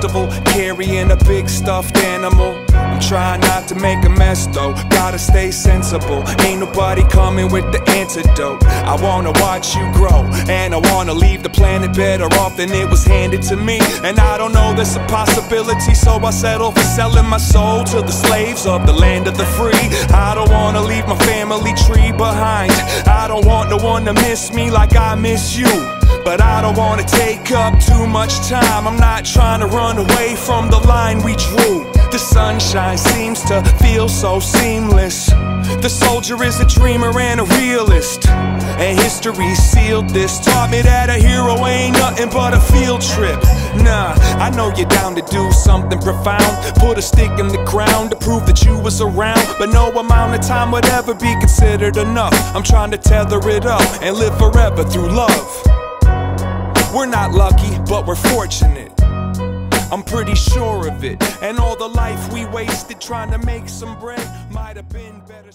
festival, carrying a big stuffed animal. I'm trying not to make a mess though, gotta stay sensible. Ain't nobody coming with the antidote. I wanna watch you grow, and I wanna leave the planet better off than it was handed to me. And I don't know there's a possibility, so I settle for selling my soul to the slaves of the land of the free. I don't wanna leave my family tree behind. I don't want no one to miss me like I miss you. But I don't wanna take up too much time. I'm not trying to run away from the line we drew. The sunshine seems to feel so seamless. The soldier is a dreamer and a realist. And history sealed this. Taught me that a hero ain't nothing but a field trip. Nah, I know you're down to do something profound. Put a stick in the ground to prove that you was around. But no amount of time would ever be considered enough. I'm trying to tether it up and live forever through love. We're not lucky, but we're fortunate. I'm pretty sure of it. And all the life we wasted trying to make some bread might have been better.